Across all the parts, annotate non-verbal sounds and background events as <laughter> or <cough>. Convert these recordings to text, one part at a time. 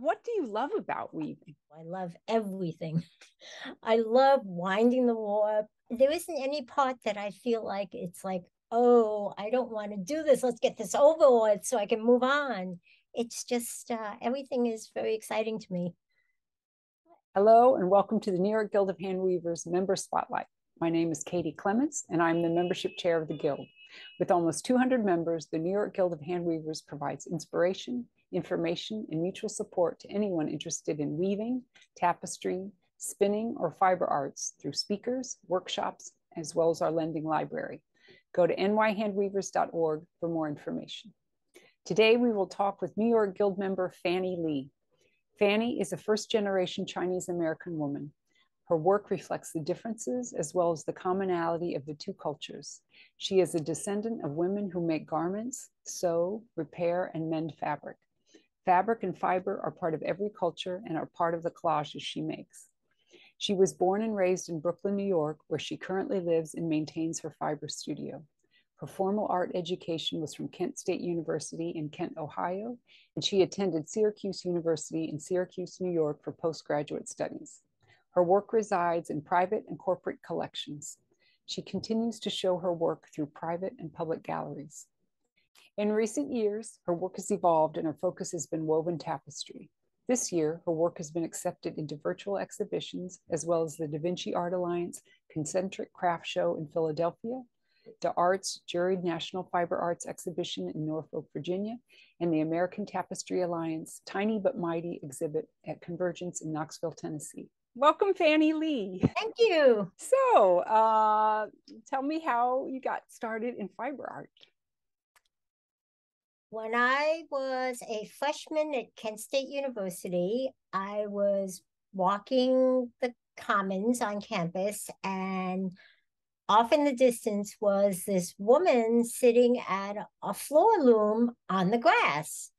what do you love about weaving? I love everything. <laughs> I love winding the warp. There isn't any part that I feel like it's like, oh, I don't want to do this. Let's get this over with so I can move on. It's just uh, everything is very exciting to me. Hello, and welcome to the New York Guild of Hand Weavers Member Spotlight. My name is Katie Clements, and I'm the membership chair of the Guild. With almost 200 members, the New York Guild of Hand Weavers provides inspiration, information, and mutual support to anyone interested in weaving, tapestry, spinning, or fiber arts through speakers, workshops, as well as our lending library. Go to nyhandweavers.org for more information. Today, we will talk with New York Guild member Fannie Lee. Fannie is a first generation Chinese American woman. Her work reflects the differences as well as the commonality of the two cultures. She is a descendant of women who make garments, sew, repair, and mend fabric. Fabric and fiber are part of every culture and are part of the collages she makes. She was born and raised in Brooklyn, New York, where she currently lives and maintains her fiber studio. Her formal art education was from Kent State University in Kent, Ohio, and she attended Syracuse University in Syracuse, New York for postgraduate studies. Her work resides in private and corporate collections. She continues to show her work through private and public galleries. In recent years, her work has evolved and her focus has been woven tapestry. This year, her work has been accepted into virtual exhibitions, as well as the Da Vinci Art Alliance Concentric Craft Show in Philadelphia, D'Art's Juried National Fiber Arts Exhibition in Norfolk, Virginia, and the American Tapestry Alliance Tiny But Mighty exhibit at Convergence in Knoxville, Tennessee. Welcome, Fannie Lee. Thank you. So, uh, tell me how you got started in fiber art. When I was a freshman at Kent State University, I was walking the commons on campus, and off in the distance was this woman sitting at a floor loom on the grass.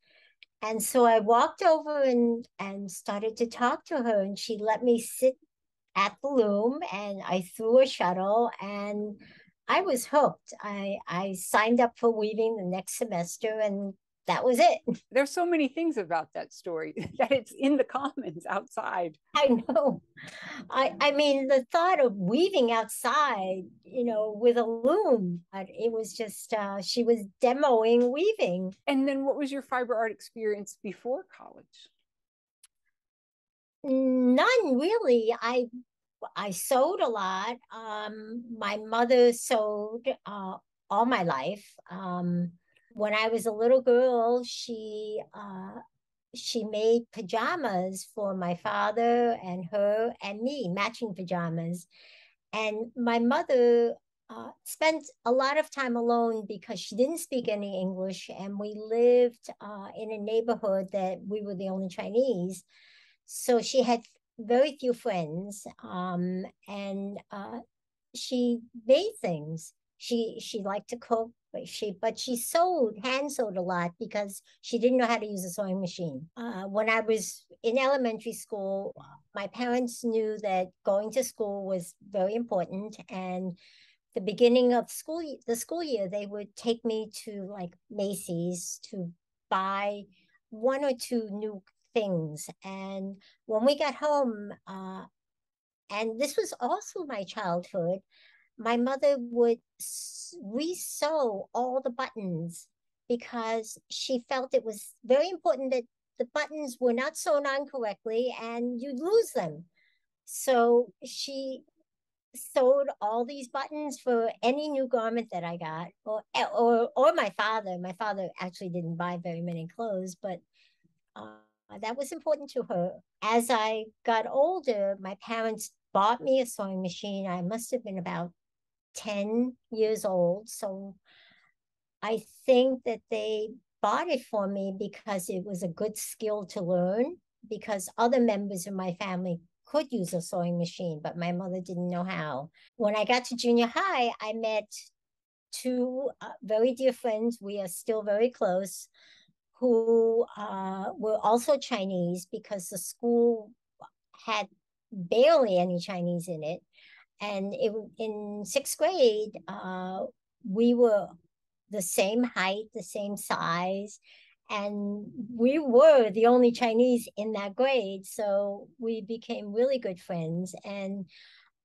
And so I walked over and, and started to talk to her, and she let me sit at the loom, and I threw a shuttle, and I was hooked. I I signed up for weaving the next semester and that was it. <laughs> There's so many things about that story <laughs> that it's in the commons outside. I know. I I mean the thought of weaving outside, you know, with a loom, it was just uh, she was demoing weaving. And then what was your fiber art experience before college? None really. I I sewed a lot. Um, my mother sewed uh, all my life. Um, when I was a little girl, she uh, she made pajamas for my father and her and me, matching pajamas. And my mother uh, spent a lot of time alone because she didn't speak any English, and we lived uh, in a neighborhood that we were the only Chinese. So she had very few friends, um, and uh, she made things. She she liked to cook, but she but she sewed hand sewed a lot because she didn't know how to use a sewing machine. Uh, when I was in elementary school, my parents knew that going to school was very important, and the beginning of school the school year they would take me to like Macy's to buy one or two new things. And when we got home, uh, and this was also my childhood, my mother would re-sew all the buttons because she felt it was very important that the buttons were not sewn on correctly and you'd lose them. So she sewed all these buttons for any new garment that I got, or or or my father. My father actually didn't buy very many clothes, but uh, that was important to her. As I got older, my parents bought me a sewing machine. I must have been about 10 years old. So I think that they bought it for me because it was a good skill to learn, because other members of my family could use a sewing machine, but my mother didn't know how. When I got to junior high, I met two uh, very dear friends. We are still very close who uh, were also Chinese because the school had barely any Chinese in it. And it, in sixth grade, uh, we were the same height, the same size. and we were the only Chinese in that grade. So we became really good friends. And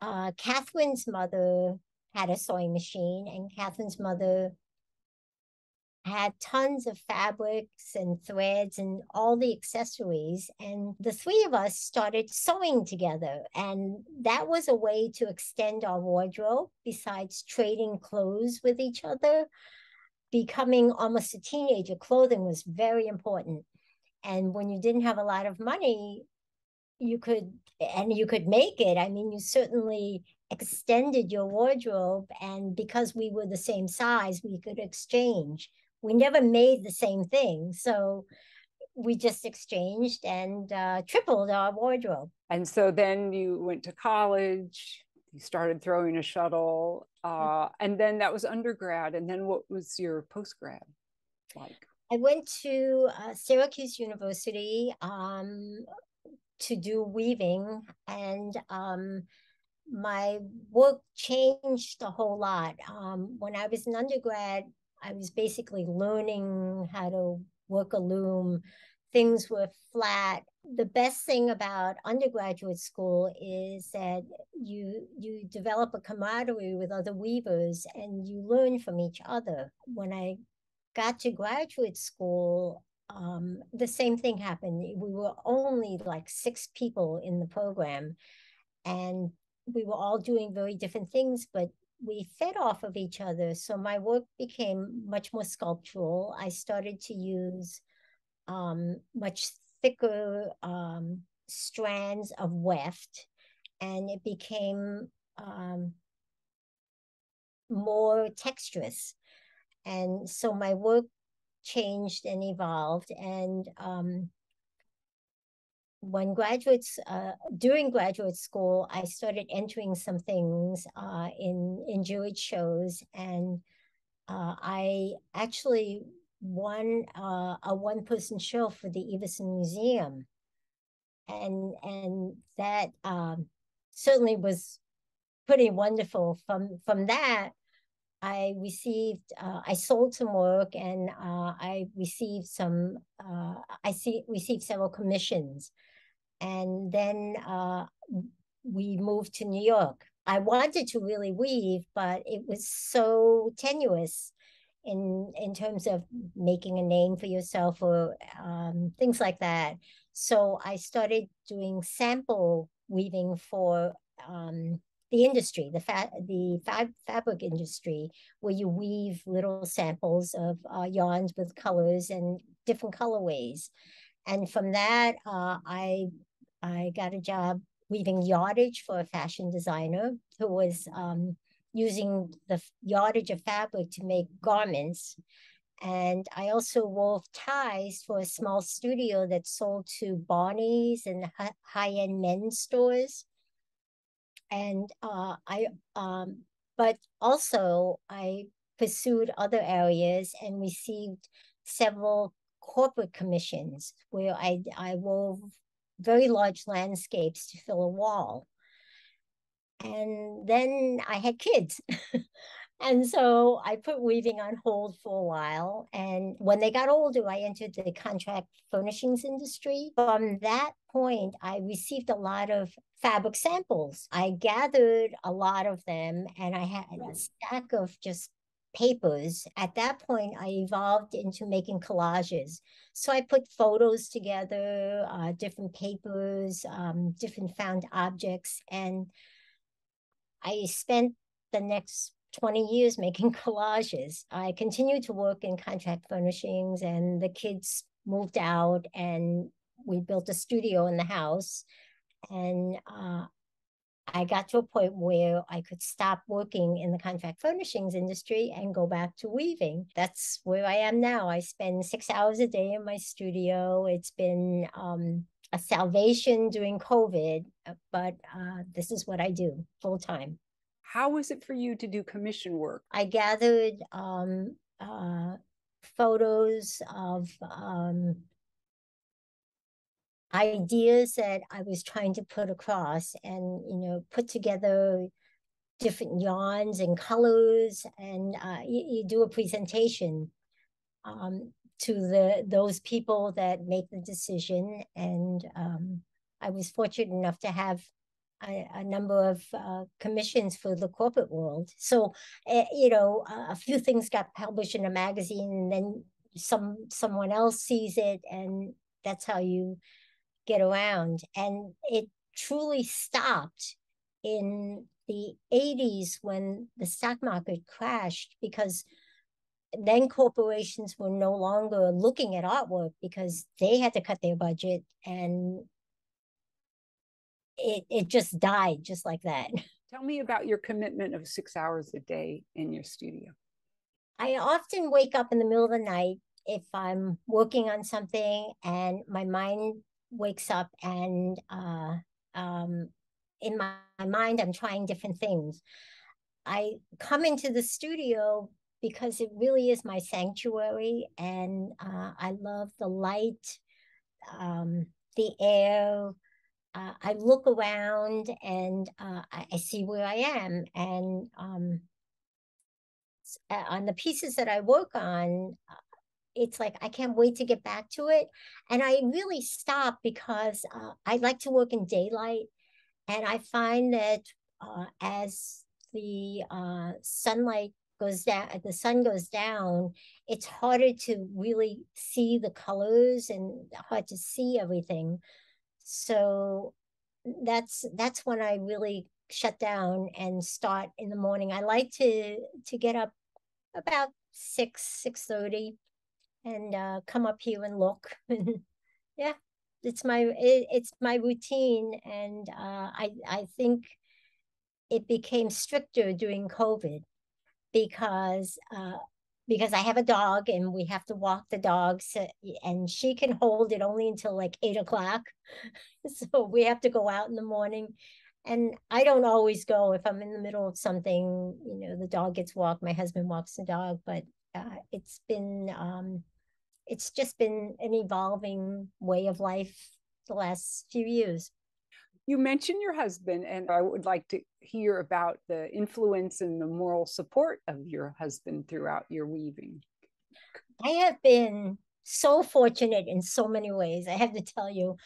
uh, Catherine's mother had a sewing machine, and Catherine's mother had tons of fabrics and threads and all the accessories. And the three of us started sewing together. And that was a way to extend our wardrobe besides trading clothes with each other. Becoming almost a teenager, clothing was very important. And when you didn't have a lot of money, you could, and you could make it. I mean, you certainly extended your wardrobe. And because we were the same size, we could exchange we never made the same thing. So we just exchanged and uh, tripled our wardrobe. And so then you went to college, you started throwing a shuttle, uh, and then that was undergrad. And then what was your postgrad like? I went to uh, Syracuse University um, to do weaving, and um, my work changed a whole lot. Um, when I was an undergrad, I was basically learning how to work a loom. Things were flat. The best thing about undergraduate school is that you you develop a camaraderie with other weavers and you learn from each other. When I got to graduate school, um, the same thing happened. We were only like six people in the program, and we were all doing very different things, but we fed off of each other. So my work became much more sculptural. I started to use um, much thicker um, strands of weft, and it became um, more texturous. And so my work changed and evolved. And um, when graduates uh, during graduate school, I started entering some things uh, in in juried shows, and uh, I actually won uh, a one person show for the Everson Museum, and and that um, certainly was pretty wonderful. From from that, I received, uh, I sold some work and uh, I received some, uh, I see, received several commissions and then uh, we moved to New York. I wanted to really weave, but it was so tenuous in in terms of making a name for yourself or um, things like that. So I started doing sample weaving for um, the industry, the fa- the fab- fabric industry, where you weave little samples of uh, yarns with colors and different colorways. And from that, uh, I I got a job weaving yardage for a fashion designer who was um, using the yardage of fabric to make garments. And I also wove ties for a small studio that sold to Barney's and high-end men's stores. And uh, I, um, but also I pursued other areas and received several corporate commissions where I, I wove very large landscapes to fill a wall. And then I had kids. <laughs> and so I put weaving on hold for a while. And when they got older, I entered the contract furnishings industry. From that point, I received a lot of fabric samples. I gathered a lot of them and I had a stack of just papers. At that point, I evolved into making collages. So I put photos together, uh, different papers, um, different found objects, and I spent the next 20 years making <laughs> collages. I continued to work in contract furnishings, and the kids moved out, and we built a studio in the house. And uh, I got to a point where I could stop working in the contract furnishings industry and go back to weaving. That's where I am now. I spend six hours a day in my studio. It's been um, a salvation during COVID, uh, but uh, this is what I do full time. How was it for you to do commission work? I gathered um, uh, photos of um, ideas that I was trying to put across and, you know, put together different yarns and colors and uh, you, you, do a presentation um, to the those people that make the decision. And um, I was fortunate enough to have a, a number of uh, commissions for the corporate world. So, uh, you know, a few things got published in a magazine, and then some someone else sees it, and that's how you get around. And it truly stopped in the 80s when the stock market crashed because then corporations were no longer looking at artwork because they had to cut their budget and it it just died just like that. <laughs> Tell me about your commitment of six hours a day in your studio. I often wake up in the middle of the night if I'm working on something and my mind wakes up and uh, um, in my, my mind I'm trying different things. I come into the studio because it really is my sanctuary and uh, I love the light, um, the air, uh, I look around and uh, I, I, see where I am. And um, on the pieces that I work on, uh, it's like I can't wait to get back to it. And I really stop because uh, I like to work in daylight. And I find that uh, as the uh, sunlight goes down, the sun goes down, it's harder to really see the colors and hard to see everything so that's that's when I really shut down and start in the morning. I like to to get up about six six thirty and uh, come up here and look. <laughs> yeah, it's my it, it's my routine, and uh, I I think it became stricter during COVID because uh, because I have a dog and we have to walk the dog so, and she can hold it only until like eight o'clock. <laughs> so we have to go out in the morning. And I don't always go if I'm in the middle of something, you know, the dog gets walked, my husband walks the dog, but uh, it's been, um, it's just been an evolving way of life the last few years you mentioned your husband, and I would like to hear about the influence and the moral support of your husband throughout your weaving. I have been so fortunate in so many ways. I have to tell you,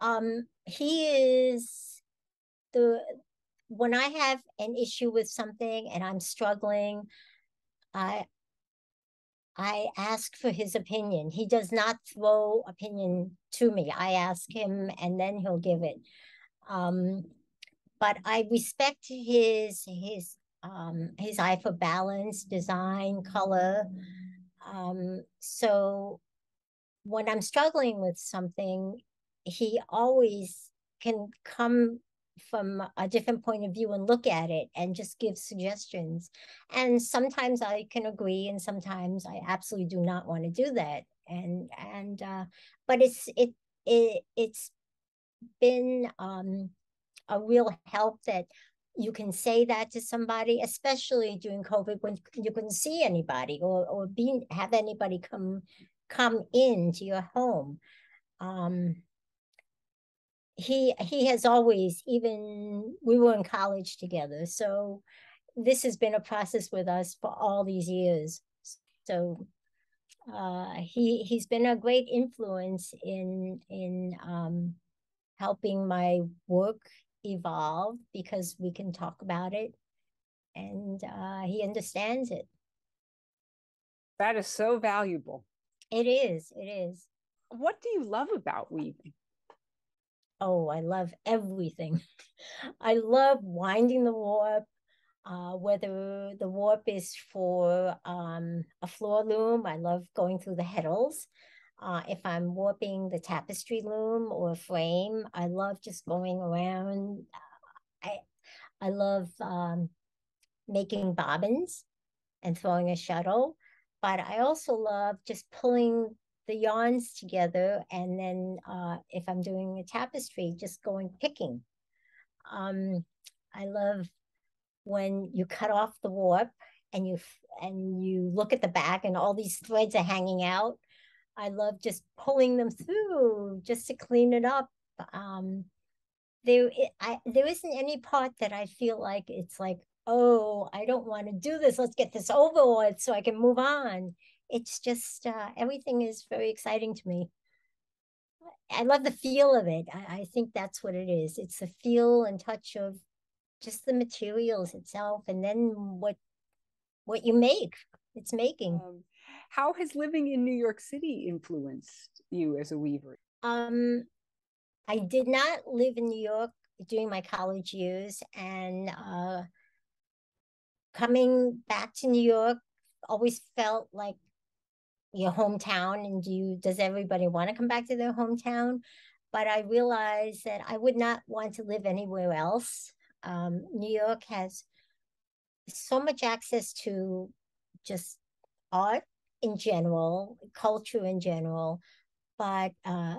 um, he is the when I have an issue with something and I'm struggling, I I ask for his opinion. He does not throw opinion to me. I ask him and then he'll give it. Um, but I respect his his um, his eye for balance, design, color. Um, so when I'm struggling with something, he always can come from a different point of view and look at it and just give suggestions. And sometimes I can agree, and sometimes I absolutely do not want to do that. And and uh, but it's it it it's been um, a real help that you can say that to somebody, especially during COVID when you couldn't see anybody or or be have anybody come come into your home. Um, he he has always even we were in college together, so this has been a process with us for all these years. So uh, he he's been a great influence in in um, helping my work evolve because we can talk about it and uh, he understands it. That is so valuable. It is. It is. What do you love about weaving? Oh, I love everything. <laughs> I love winding the warp, uh, whether the warp is for um, a floor loom. I love going through the heddles. Uh, if I'm warping the tapestry loom or frame, I love just going around. I I love um, making bobbins and throwing a shuttle, but I also love just pulling the yarns together. And then uh, if I'm doing a tapestry, just going picking. Um, I love when you cut off the warp and you and you look at the back and all these threads are hanging out I love just pulling them through just to clean it up. Um, there, I, there isn't any part that I feel like it's like, oh, I don't want to do this. Let's get this over with so I can move on. It's just uh, everything is very exciting to me. I love the feel of it. I, I think that's what it is. It's the feel and touch of just the materials itself, and then what what you make. It's making. Um, how has living in New York City influenced you as a weaver? Um, I did not live in New York during my college years, and uh, coming back to New York always felt like your hometown and do you does everybody want to come back to their hometown? But i realized that i would not want to live anywhere else. Um, new york has so much access to just art in general culture in general but uh,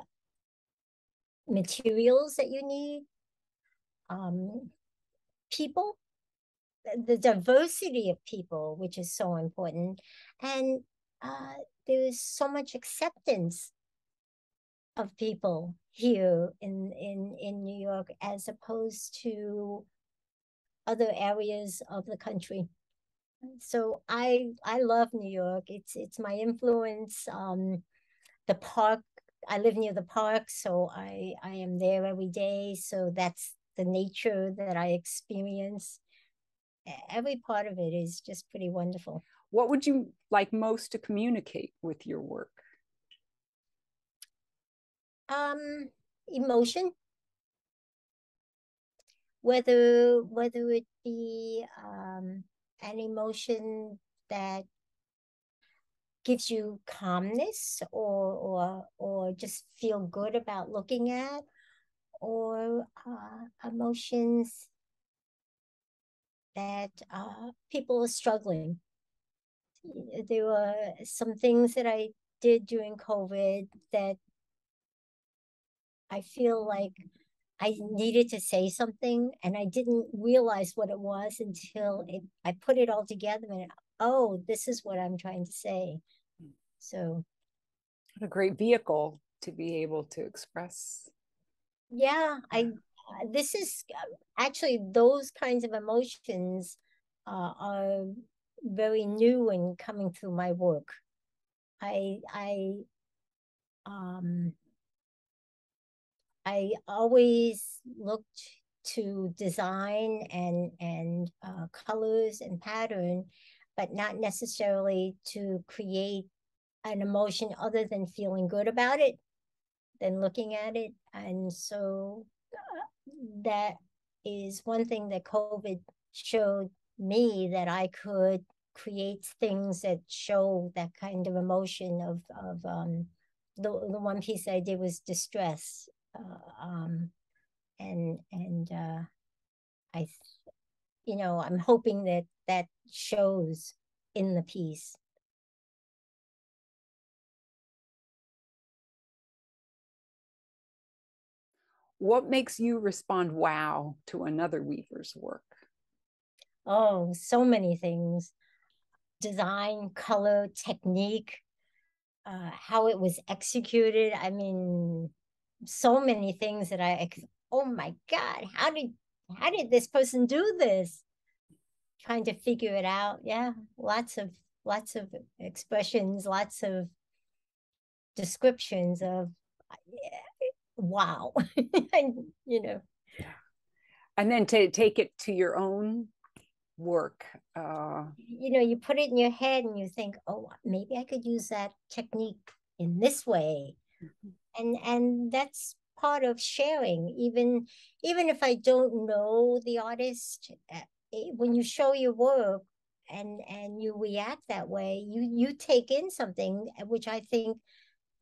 materials that you need um, people the diversity of people which is so important. And uh, there is so much acceptance of people here in in in New York as opposed to other areas of the country. So I I love New York. It's it's my influence. Um, the park. I live near the park, so I I am there every day. So that's the nature that I experience. Every part of it is just pretty wonderful. What would you like most to communicate with your work? Um, emotion. Whether whether it be um, an emotion that gives you calmness or or or just feel good about looking at or uh, emotions that uh, people are struggling there were some things that I did during COVID that I feel like I needed to say something and I didn't realize what it was until it, I put it all together and oh, this is what I'm trying to say. So, what a great vehicle to be able to express. Yeah, I. This is actually those kinds of emotions uh, are very new and coming through my work. I I um I always looked to design and and uh, colors and pattern, but not necessarily to create an emotion other than feeling good about it, than looking at it. And so uh, that is one thing that COVID showed me that I could create things that show that kind of emotion of of um, the the one piece I did was distress, uh, um, and and uh, I, you know, I'm hoping that that shows in the piece. What makes you respond wow to another weaver's work? Oh, so many things. Design, color, technique, uh, how it was executed. I mean, so many things that I, oh my God, how did, how did this person do this? Trying to figure it out. Yeah, lots of, lots of expressions, lots of descriptions of, wow, <laughs> you know. And then to take it to your own work uh, you know you put it in your head and you think oh maybe i could use that technique in this way. Mm-hmm. and and that's part of sharing. Even even if i don't know the artist eh, when you show your work and and you react that way you you take in something eh, which i think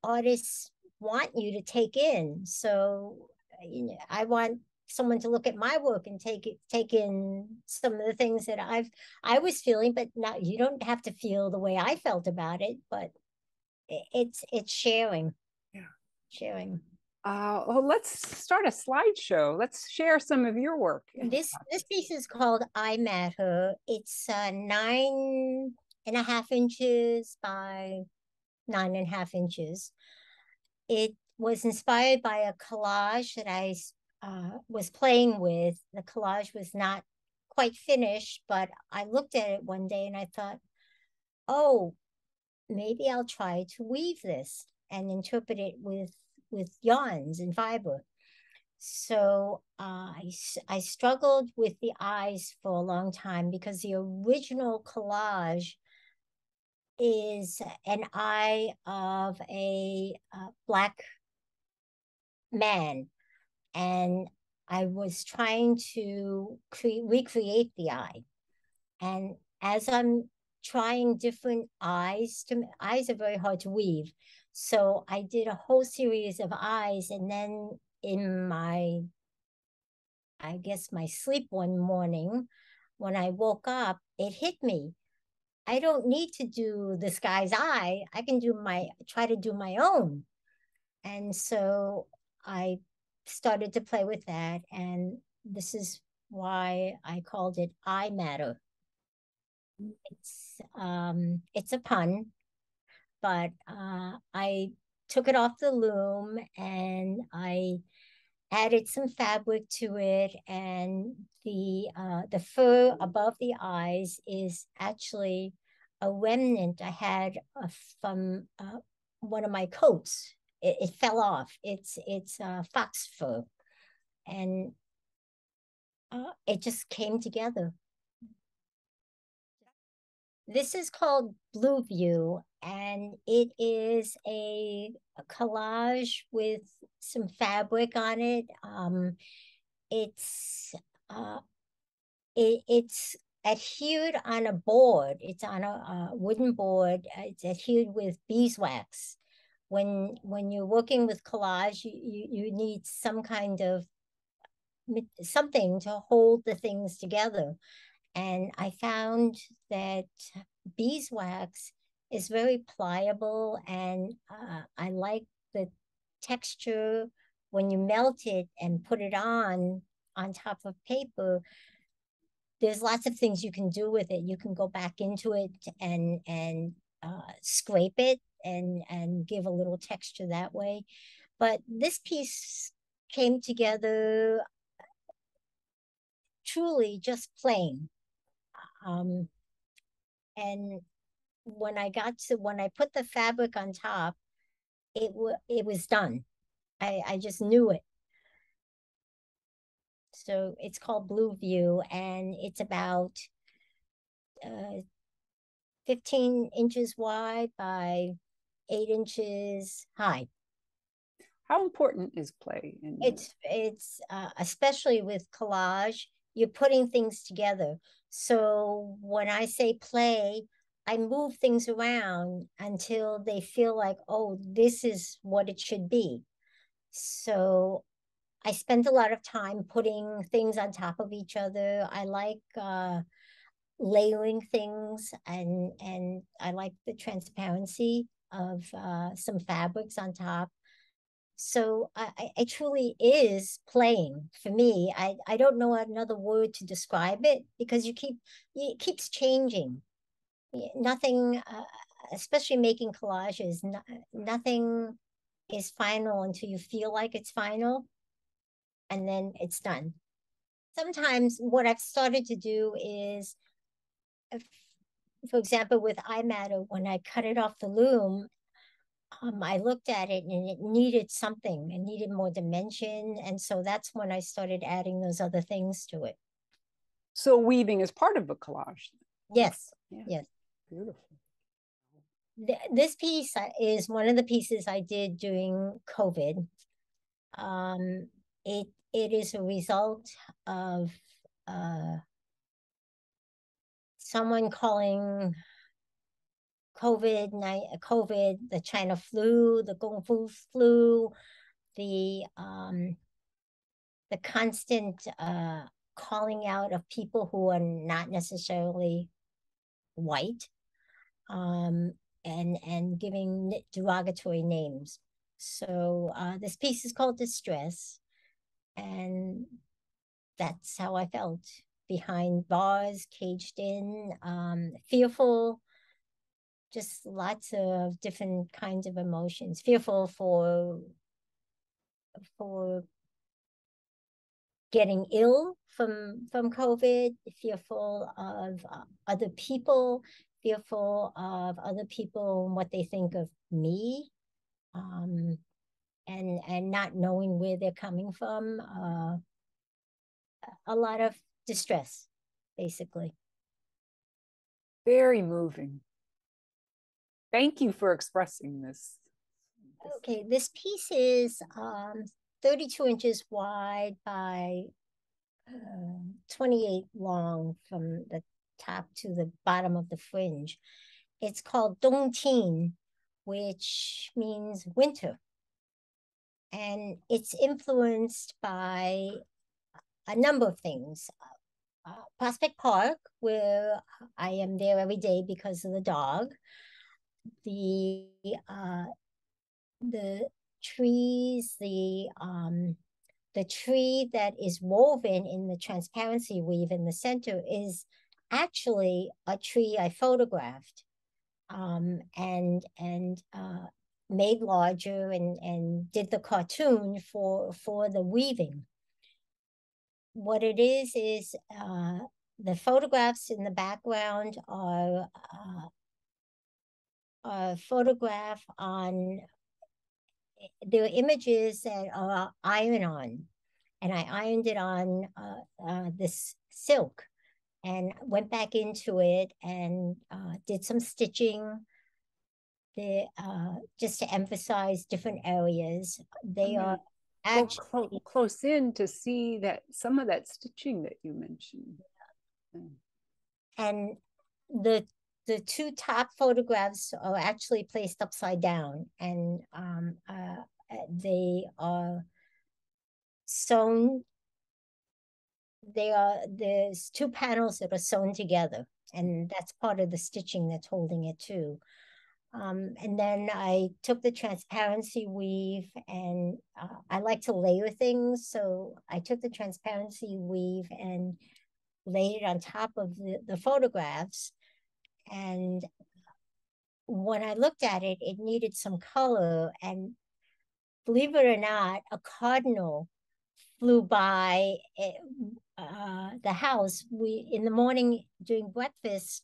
artists want you to take in. So you know i want someone to look at my work and take it take in some of the things that I've I was feeling, but not you don't have to feel the way I felt about it, but it's it's sharing. Yeah. Sharing. Uh, well, let's start a slideshow. Let's share some of your work. This this piece is called I Met Her. It's uh, nine and a half inches by nine and a half inches. It was inspired by a collage that I uh, was playing with. The collage was not quite finished, but I looked at it one day and I thought, oh, maybe I'll try to weave this and interpret it with with yarns and fiber. So uh, I, I struggled with the eyes for a long time because the original collage is an eye of a uh, black man. And I was trying to cre- recreate the eye. And as I'm trying different eyes, to eyes are very hard to weave. So I did a whole series of eyes, and then in my, I guess my sleep one morning, when I woke up, it hit me. I don't need to do this guy's eye. I can do my try to do my own. And so I started to play with that. And this is why I called it I matter. It's um it's a pun, but uh, I took it off the loom and I added some fabric to it and the uh, the fur above the eyes is actually a remnant I had uh, from uh, one of my coats. It, it, fell off. It's it's uh, fox fur, and uh, it just came together. This is called Blue View, and it is a, a collage with some fabric on it. Um, it's uh, it, it's adhered on a board. It's on a, a wooden board. It's adhered with beeswax. When when you're working with collage, you, you, you need some kind of something to hold the things together. And I found that beeswax is very pliable and uh, I like the texture. When you melt it and put it on on top of paper there's lots of things you can do with it. You can go back into it and and uh, scrape it and and give a little texture that way but this piece came together truly just plain um, and when I got to when I put the fabric on top, it w- it was done. I I just knew it. So it's called Blue View, and it's about uh, 15 inches wide by eight inches high. How important is play? In it's it's uh, especially with collage. You're putting things together. So when I say play, I move things around until they feel like, oh, this is what it should be. So I spent a lot of time putting things on top of each other. I like uh, layering things and and I like the transparency of uh, some fabrics on top. So I, I truly is playing for me. I, I don't know another word to describe it because you keep it keeps changing nothing, uh, especially making collages, no, nothing is final until you feel like it's final and then it's done. Sometimes what I've started to do is, if, for example, with eye matter, when I cut it off the loom, um, I looked at it and it needed something. It needed more dimension. And so that's when I started adding those other things to it. So weaving is part of a collage. Yes. Yeah. Yes. Beautiful. This piece uh, is one of the pieces I did during COVID. Um, it it is a result of uh, someone calling COVID, COVID, the China flu, the Kung Fu flu, the um, the constant uh, calling out of people who are not necessarily white um, and and giving derogatory names. So uh, this piece is called Distress, and that's how I felt behind bars, caged in, um, fearful, just lots of different kinds of emotions. Fearful for for getting ill from from COVID, fearful of uh, other people, fearful of other people and what they think of me. Um, and and not knowing where they're coming from. Uh, a lot of distress, basically. Very moving. Thank you for expressing this. Okay, this piece is um, 32 inches wide by uh, 28 long from the top to the bottom of the fringe. It's called Dongtian, which means winter. And it's influenced by a number of things. Prospect Park, where I am there every day because of the dog. The uh, the trees, the um, the tree that is woven in the transparency weave in the center is actually a tree I photographed um, and and uh, made larger and and did the cartoon for for the weaving. What it is is uh, the photographs in the background are uh, a photograph on there are images that are iron on and I ironed it on uh, uh, this silk and went back into it and uh, did some stitching the, uh, just to emphasize different areas. They are actually clo close in to see that some of that stitching that you mentioned. Yeah. And the the two top photographs are actually placed upside down and um, uh, they are sewn they are there's two panels that are sewn together and that's part of the stitching that's holding it too um, and then I took the transparency weave and uh, I like to layer things. So I took the transparency weave and laid it on top of the, the photographs. And when I looked at it, it needed some color. And believe it or not, a cardinal flew by eh, uh, the house. We in the morning during breakfast,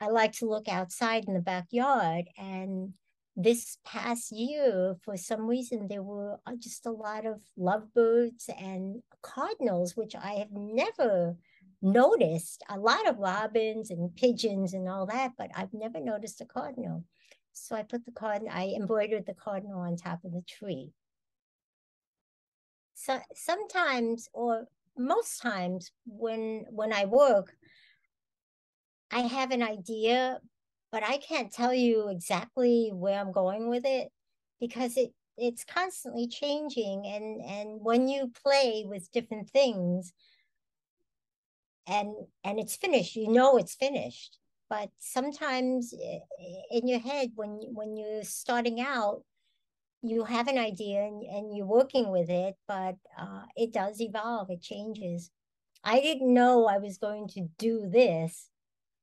I like to look outside in the backyard. And this past year, for some reason, there were uh, just a lot of lovebirds and cardinals, which I have never noticed. A lot of robins and pigeons and all that, but I've never noticed a cardinal. So I put the cardinal, I embroidered the cardinal on top of the tree. So sometimes, or most times, when when I work, I have an idea, but I can't tell you exactly where I'm going with it because it it's constantly changing and and when you play with different things and and it's finished you know it's finished. But sometimes in your head when when you're starting out you have an idea and, and you're working with it but uh, it does evolve it changes. I didn't know i was going to do this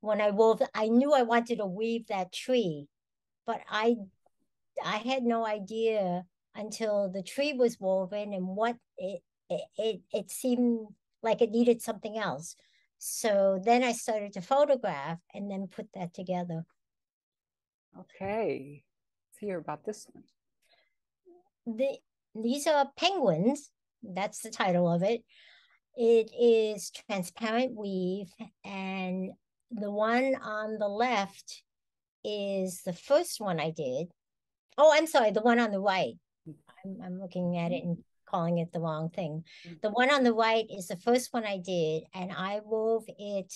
when I wove, I knew I wanted to weave that tree, but I, I had no idea until the tree was woven and what it, it, it, seemed like it needed something else. So then I started to photograph and then put that together. Okay. Let's hear about this one. The, these are penguins. That's the title of it. It is transparent weave and the one on the left is the first one I did. Oh, I'm sorry, the one on the right. I'm, I'm looking at it and calling it the wrong thing. The one on the right is the first one I did, and I wove it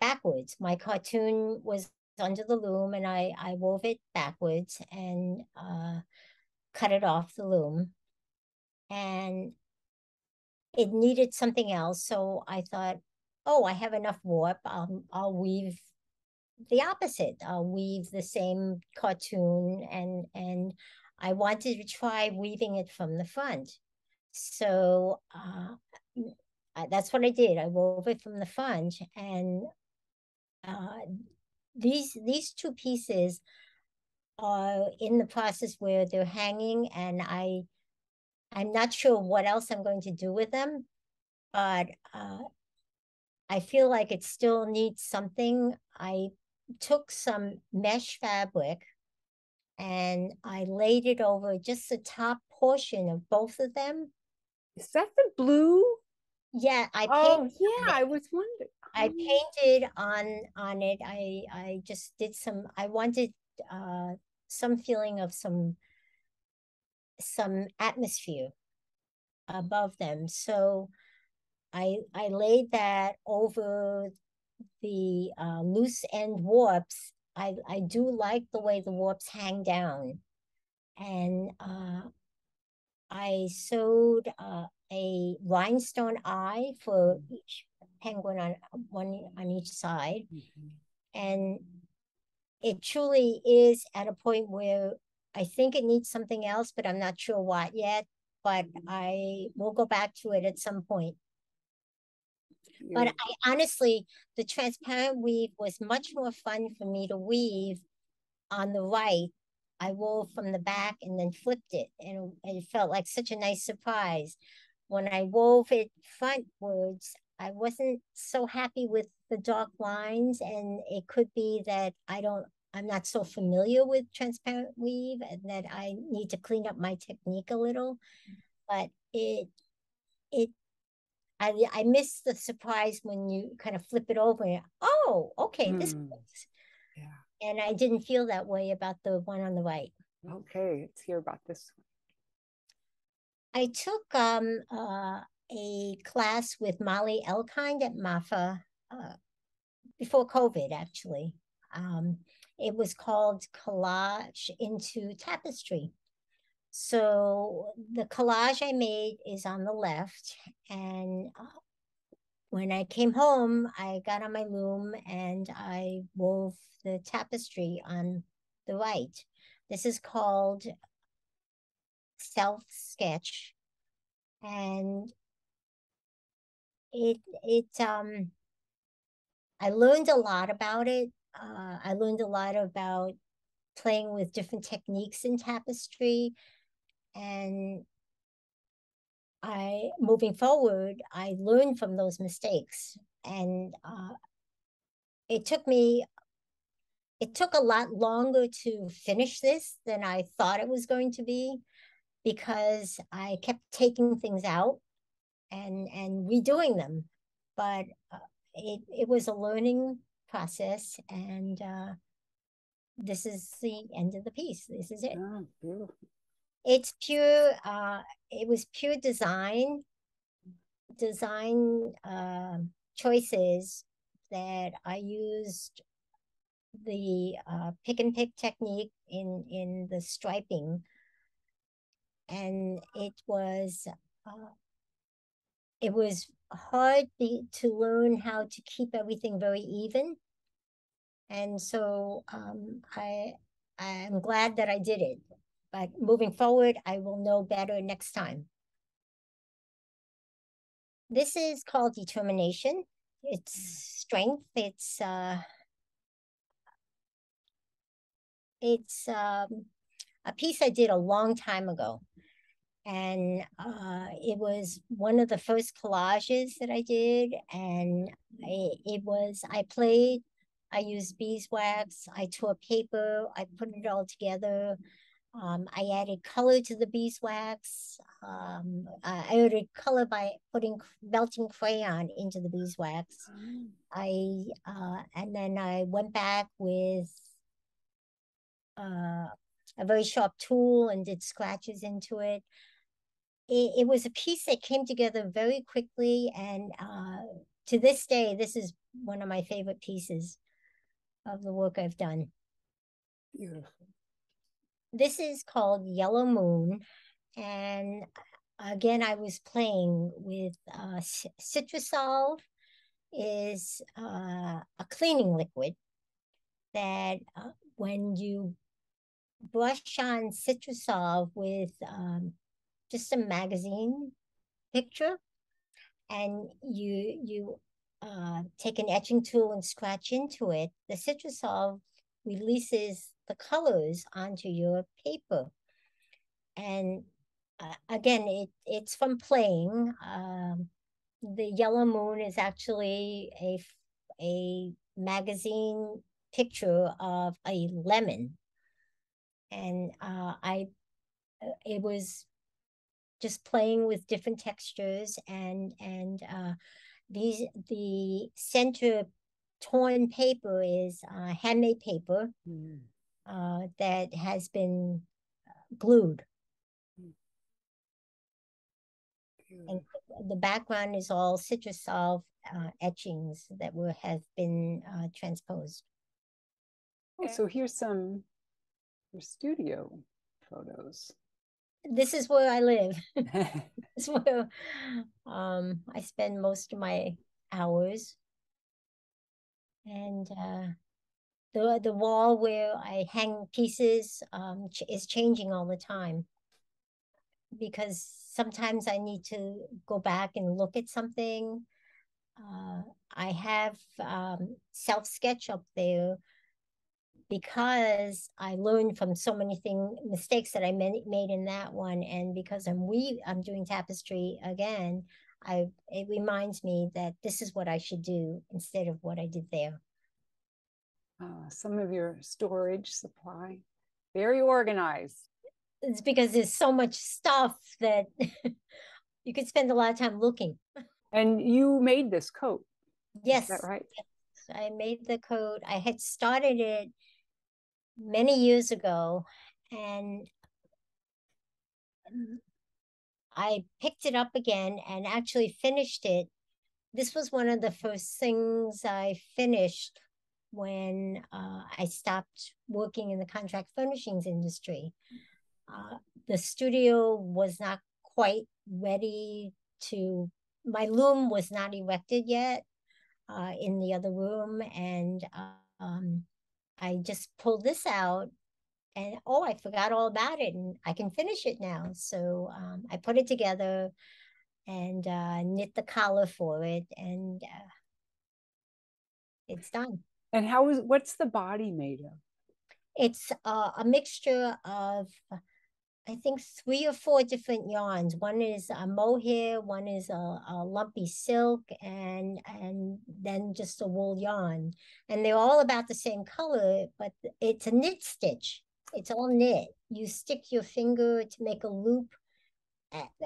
backwards. My cartoon was under the loom, and I, I wove it backwards and uh, cut it off the loom. And it needed something else. So I thought, oh, I have enough warp. I'll, I'll weave the opposite. I'll weave the same cartoon and and I wanted to try weaving it from the front. So uh, that's what I did. I wove it from the front, and uh, these these two pieces are in the process where they're hanging, and I I'm not sure what else I'm going to do with them, but uh, I feel like it still needs something. I took some mesh fabric and I laid it over just the top portion of both of them. Is that the blue? Yeah, I oh yeah, I was wondering. I oh. painted on on it. I I just did some. I wanted uh some feeling of some some atmosphere above them. So I I laid that over the uh, loose end warps. I I do like the way the warps hang down, and uh, I sewed uh, a rhinestone eye for each penguin on one on each side, mm-hmm. and it truly is at a point where I think it needs something else, but I'm not sure what yet. But I will go back to it at some point. But I honestly, the transparent weave was much more fun for me to weave on the right. I wove from the back and then flipped it, and it felt like such a nice surprise. When I wove it frontwards, I wasn't so happy with the dark lines, and it could be that I don't, I'm not so familiar with transparent weave, and that I need to clean up my technique a little. Mm. But it, it I I miss the surprise when you kind of flip it over and oh, okay, mm. this works. Yeah. And I didn't feel that way about the one on the right. Okay, let's hear about this one. I took um uh, a class with Molly Elkind at MAFA uh, before COVID, actually. Um, it was called Collage into Tapestry. So the collage I made is on the left. And uh, when I came home, I got on my loom and I wove the tapestry on the right. This is called self sketch. And it, it, um, I learned a lot about it. Uh, I learned a lot about playing with different techniques in tapestry and I moving forward, I learned from those mistakes, and uh, it took me. It took a lot longer to finish this than I thought it was going to be, because I kept taking things out and and redoing them, but uh, it it was a learning process, and uh, this is the end of the piece. This is it. Oh, beautiful. It's pure, uh, it was pure design, design uh, choices that I used the uh, pick and pick technique in, in the striping. And it was, uh, it was hard be, to learn how to keep everything very even. And so um, I, I'm glad that I did it. But moving forward, I will know better next time. This is called determination. It's strength. It's uh, it's um, a piece I did a long time ago. And uh, it was one of the first collages that I did. And it, it was, I played, I used beeswax, I tore paper, I put it all together. Um, I added color to the beeswax. Um, I added color by putting melting crayon into the beeswax. Oh. I uh, and then I went back with uh, a very sharp tool and did scratches into it. It, it was a piece that came together very quickly, and uh, to this day, this is one of my favorite pieces of the work I've done. Beautiful this is called Yellow Moon. And again, I was playing with uh, Citra Solv is uh, a cleaning liquid that uh, when you brush on Citra Solv with um, just a magazine picture and you you uh, take an etching tool and scratch into it, the Citra Solv releases the colors onto your paper. And uh, again, it, it's from playing. Um, the yellow moon is actually a a magazine picture of a lemon and uh, i uh, it was just playing with different textures and and uh, these the center torn paper is uh, handmade paper mm. Uh, that has been glued. And the background is all Citra Solv uh, etchings that were have been uh, transposed. Oh, so here's some your studio photos this is where I live. <laughs> <laughs> it's where um, I spend most of my hours. And uh, the the wall where I hang pieces um, ch- is changing all the time because sometimes I need to go back and look at something. Uh, I have um, self sketch up there because I learned from so many thing mistakes that I made, made in that one, and because I'm we I'm doing tapestry again, I it reminds me that this is what I should do instead of what I did there. Uh, some of your storage supply, very organized. It's because there's so much stuff that <laughs> you could spend a lot of time looking. And you made this coat. Yes. Is that right? Yes. I made the coat. I had started it many years ago and I picked it up again and actually finished it. This was one of the first things I finished when uh, I stopped working in the contract furnishings industry. Uh, the studio was not quite ready to, my loom was not erected yet uh, in the other room. And um, I just pulled this out and oh, I forgot all about it and I can finish it now. So um, I put it together and uh, knit the collar for it and uh, it's done. And how is what's the body made of? It's uh, a mixture of I think three or four different yarns. One is a mohair, one is a, a, lumpy silk, and and then just a wool yarn. And they're all about the same color, but it's a knit stitch. It's all knit. You stick your finger to make a loop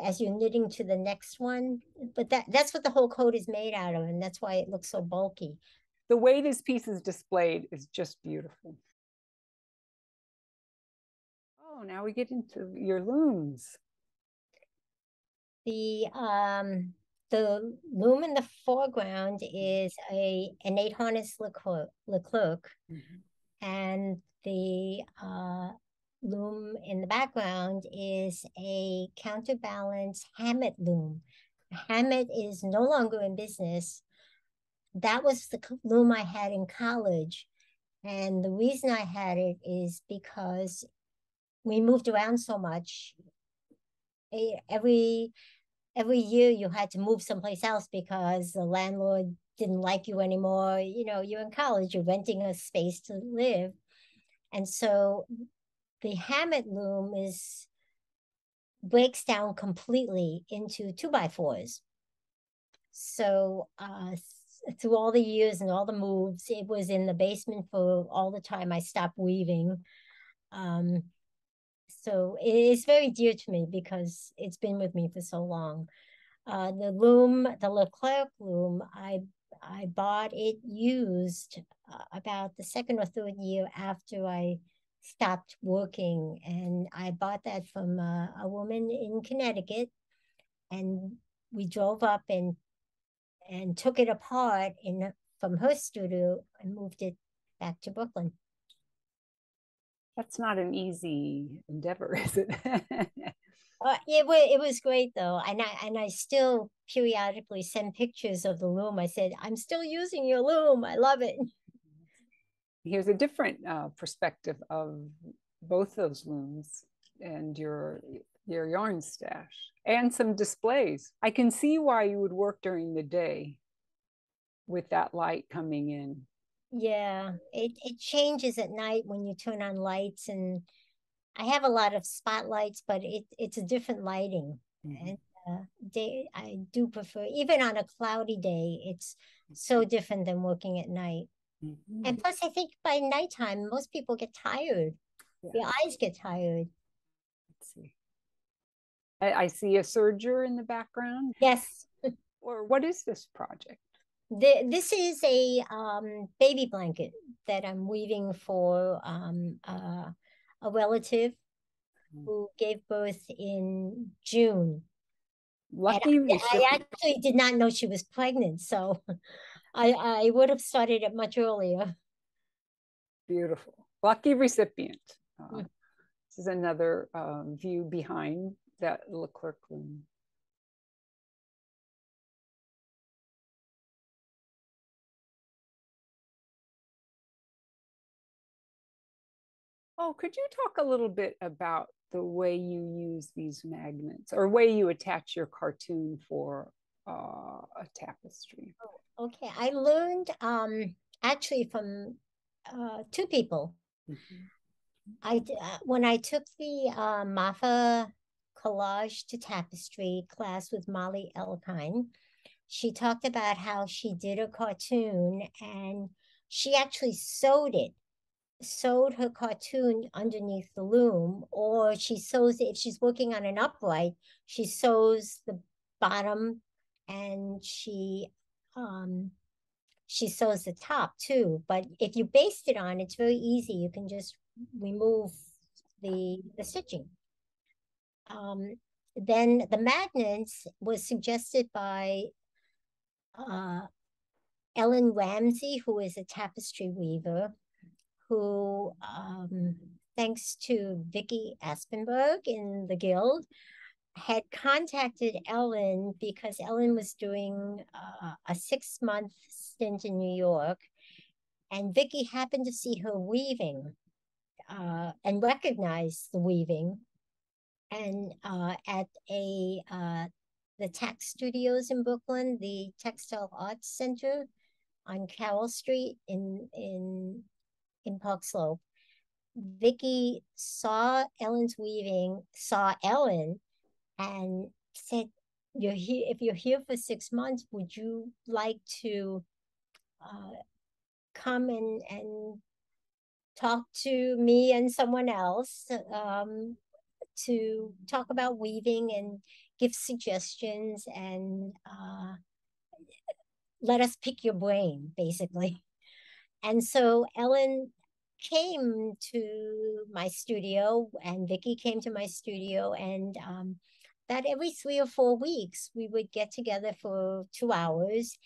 as you're knitting to the next one. But that that's what the whole coat is made out of, and that's why it looks so bulky. The way this piece is displayed is just beautiful. Oh, now we get into your looms. The um the loom in the foreground is a an eight harness Leclerc, Leclerc mm-hmm. and the uh, loom in the background is a counterbalance Hammett loom. Hammett is no longer in business. That was the loom I had in college. And the reason I had it is because we moved around so much. Every every year you had to move someplace else because the landlord didn't like you anymore. You know, you're in college, you're renting a space to live. And so the Hammett loom is breaks down completely into two by fours. So uh, through all the years and all the moves, it was in the basement for all the time I stopped weaving. Um, so it is very dear to me because it's been with me for so long. Uh, the loom, the Leclerc loom, I I bought it used uh, about the second or third year after I stopped working, and I bought that from uh, a woman in Connecticut, and we drove up and and took it apart in from her studio and moved it back to Brooklyn that's not an easy endeavor, <laughs> is it? uh, it was it was great though, and I and I still periodically send pictures of the loom. I said I'm still using your loom. I love it. <laughs> Here's a different uh, perspective of both those looms and your your yarn stash and some displays. I can see why you would work during the day with that light coming in yeah, it, it changes at night when you turn on lights and I have a lot of spotlights, but it it's a different lighting. Mm-hmm. And uh, day I do prefer even on a cloudy day. It's so different than working at night. Mm-hmm. And plus, I think by nighttime most people get tired. Yeah. Your eyes get tired. Let's see. I, I see a serger in the background. Yes. or what is this project? The, this is a um, baby blanket that I'm weaving for um, uh, a relative mm. who gave birth in June. Lucky I, I, actually did not know she was pregnant, so <laughs> I, I would have started it much earlier. Beautiful. Lucky recipient. Uh, mm. This is another uh, view behind that Leclerc loom. Oh, could you talk a little bit about the way you use these magnets or way you attach your cartoon for uh, a tapestry? Oh, okay, I learned um, actually from uh, two people. Mm-hmm. I uh, when I took the uh, MAFA collage to tapestry class with Molly Elkind, she talked about how she did a cartoon and she actually sewed it sewed her cartoon underneath the loom, or she sews it. if she's working on an upright, she sews the bottom and she um she sews the top too. But if you baste it on, it's very easy. You can just remove the the stitching. Um, then the magnets was suggested by uh, Ellen Ramsey, who is a tapestry weaver, who, um, thanks to Vicky Aspenberg in the Guild, had contacted Ellen because Ellen was doing uh, a six month stint in New York. And Vicky happened to see her weaving uh, and recognized the weaving. And uh, at a uh, the TAC Studios in Brooklyn, the Textile Arts Center on Carroll Street in in in Park Slope. Vicky saw Ellen's weaving, saw Ellen, and said, "You're here. If you're here for six months, would you like to uh, come and and talk to me and someone else um, to talk about weaving and give suggestions and uh, let us pick your brain, basically." <laughs> And so Ellen came to my studio and Vicki came to my studio and um, that every three or four weeks we would get together for two hours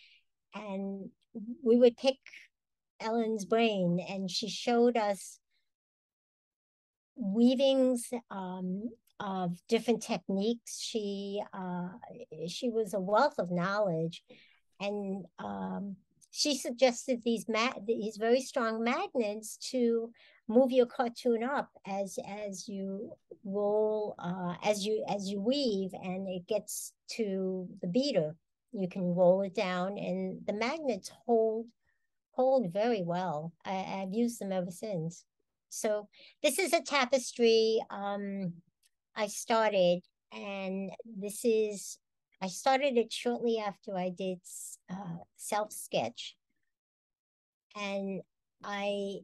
and we would pick Ellen's brain and she showed us weavings um, of different techniques. She uh, she was a wealth of knowledge. And um, she suggested these mat these very strong magnets to move your cartoon up as as you roll uh, as you as you weave and it gets to the beater. You can roll it down and the magnets hold hold very well. I, i've used them ever since so this is a tapestry um i started and this is I started it shortly after I did uh, self sketch, and I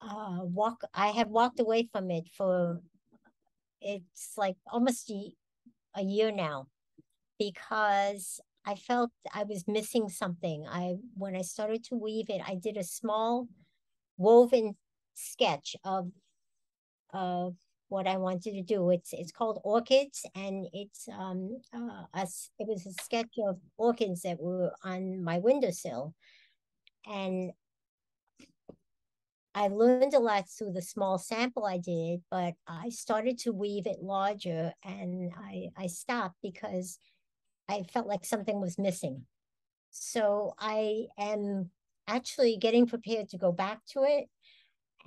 uh, walk. I have walked away from it for it's like almost a, a year now, because I felt I was missing something. I when I started to weave it, I did a small woven sketch of of what I wanted to do. It's it's called Orchids, and it's um uh, a, it was a sketch of orchids that were on my windowsill, and I learned a lot through the small sample I did, but I started to weave it larger, and I I stopped because I felt like something was missing. So I am actually getting prepared to go back to it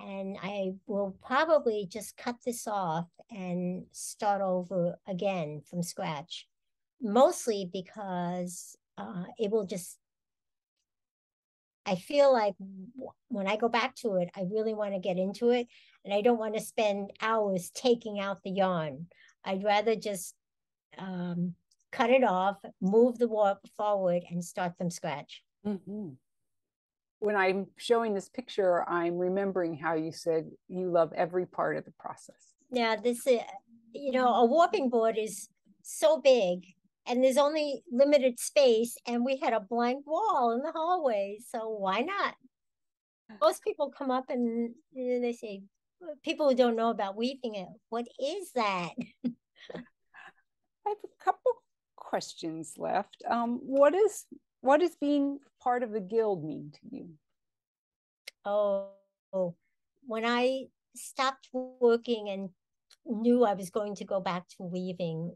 and I will probably just cut this off and start over again from scratch, mostly because uh, it will just. I feel like when I go back to it, I really want to get into it, and I don't want to spend hours taking out the yarn. I'd rather just um, cut it off, move the warp forward, and start from scratch. Mm-hmm. When I'm showing this picture, I'm remembering how you said you love every part of the process. Yeah, this is, you know, a warping board is so big and there's only limited space and we had a blank wall in the hallway so why not? Most people come up and they say people who don't know about weaving it what is that? <laughs> I have a couple questions left. Um, what is what does being part of the guild mean to you? Oh when i stopped working and knew i was going to go back to weaving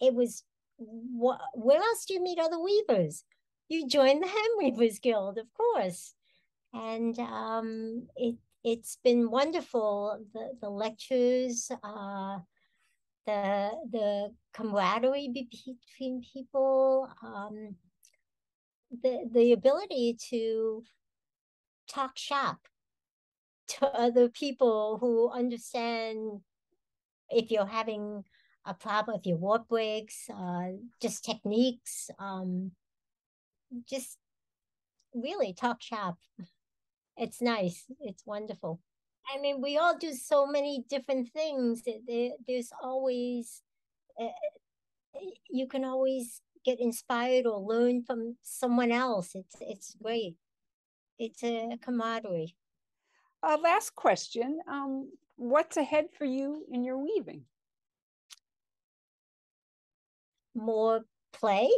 it was where else do you meet other weavers? You join the <laughs> Handweavers guild of course. And um, it it's been wonderful. The the lectures uh, the the camaraderie between people um, the the ability to talk shop to other people who understand if you're having a problem if your warp breaks, uh, just techniques, um, just really talk shop. It's nice. It's wonderful. I mean, we all do so many different things. there's always, uh, you can always get inspired or learn from someone else. It's it's great. It's a camaraderie. Uh, last question. Um, what's ahead for you in your weaving? more play,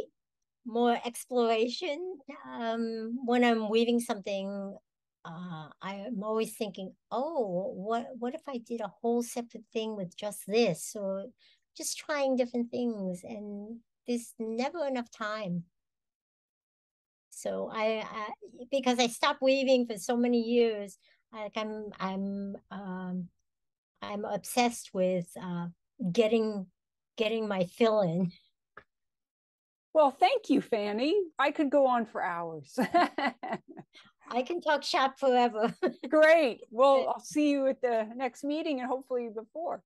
more exploration. Um, when I'm weaving something, uh, I'm always thinking, oh, what what if I did a whole separate thing with just this, or just trying different things, and there's never enough time. So I, I because I stopped weaving for so many years, like I'm I'm um, I'm obsessed with uh, getting getting my fill in. Well, thank you, Fannie. I could go on for hours. <laughs> I can talk shop forever. <laughs> Great. Well, I'll see you at the next meeting and hopefully before.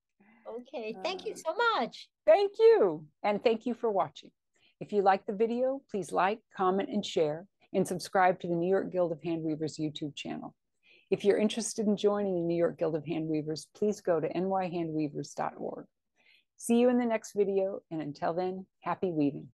Okay. Thank you uh, so much. Thank you. And thank you for watching. If you like the video, please like, comment, and share, and subscribe to the New York Guild of Handweavers YouTube channel. If you're interested in joining the New York Guild of Handweavers, please go to nyhandweavers.org. See you in the next video, and until then, happy weaving.